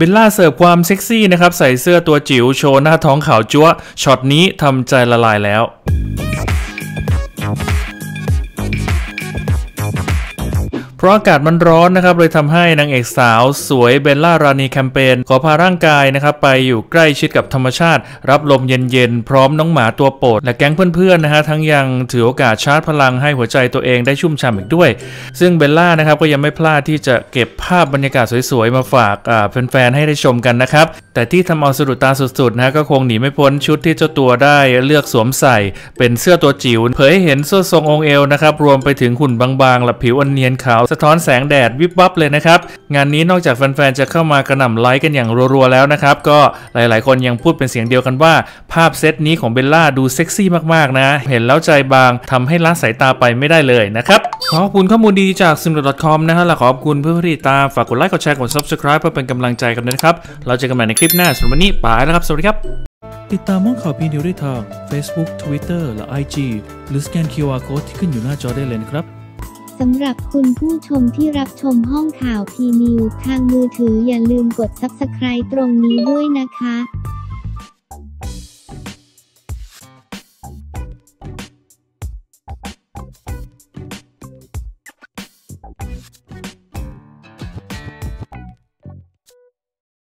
เบลล่าเสิร์ฟความเซ็กซี่นะครับใส่เสื้อตัวจิ๋วโชว์หน้าท้องขาวจั๊วช็อตนี้ทำใจละลายแล้ว เพราะอากาศมันร้อนนะครับเลยทำให้นางเอกสาวสวยเบลล่าราณีแคมเปนขอพาร่างกายนะครับไปอยู่ใกล้ชิดกับธรรมชาติ รับลมเย็นๆ พร้อมน้องหมาตัวโปรด และแก๊งเพื่อนๆนะฮะทั้งยังถือโอกาสชาร์จพลังให้หัวใจตัวเองได้ชุ่มฉ่ำอีกด้วย ซึ่งเบลล่านะครับก็ยังไม่พลาดที่จะเก็บภาพบรรยากาศสวยๆ มาฝากแฟนๆให้ได้ชมกันนะครับแต่ที่ทำเอาสะดุดตาสุดๆนะก็คงหนีไม่พ้นชุดที่เจ้าตัวได้เลือกสวมใส่ เป็นเสื้อตัวจิ๋วเผยให้เห็นทรวดทรงองค์เอวนะครับรวมไปถึงหุ่นบางๆและผิวอันเนียนขาวสะท้อนแสงแดดวิบวับเลยนะครับ งานนี้นอกจากแฟนๆ จะเข้ามากระหน่ำไลค์กันอย่างรัวๆแล้วนะครับ ก็หลายๆ คนยังพูดเป็นเสียงเดียวกันว่า ภาพเซตนี้ของเบลล่าดูเซ็กซี่มากๆนะ เห็นแล้วใจบางทำให้ละสายตาไปไม่ได้เลยนะครับขอบคุณข้อมูลดีจาก s i m c o m นะฮะและขอบคุณเพื่อนๆที่ติดตามฝากกดไลค์กดแชร์กด subscribe เพื่อเป็นกำลังใจกันนะครับ เราเจอกันใหม่ในคลิปหน้าสำหรับวันนี้ไปแล้วครับ สวัสดีครับ ติดตามห้องข่าวพีนิวได้ทาง Facebook Twitter และ IG หรือสแกน QR Code ที่ขึ้นอยู่หน้าจอได้เลยนะครับ สำหรับคุณผู้ชมที่รับชมห้องข่าวพีนิวทางมือถืออย่าลืมกด Subscribe ตรงนี้ด้วยนะคะ